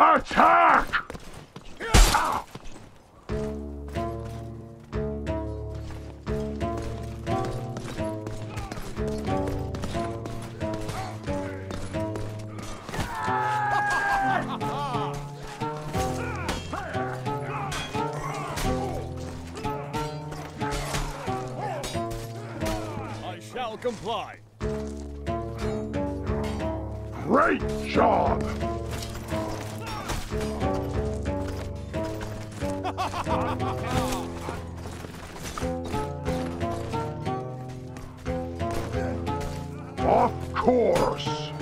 Attack! I shall comply. Great job! Course!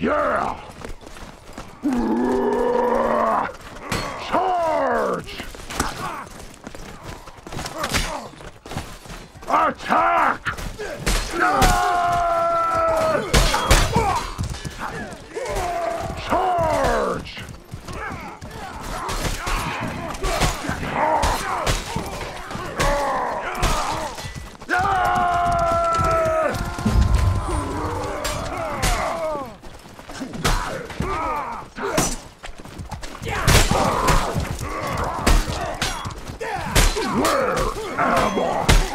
Yeah! Charge! Attack! No! Where am I?